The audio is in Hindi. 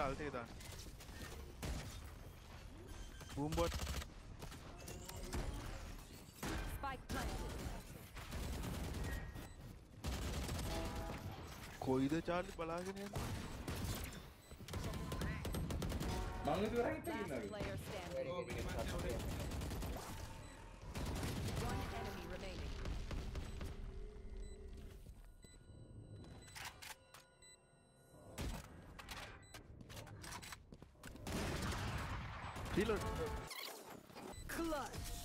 लाल थे इधर। बूम बोट कोई तो चार्ज पला के नहीं मांगने तो रहा है ही ना Healer. Clutch.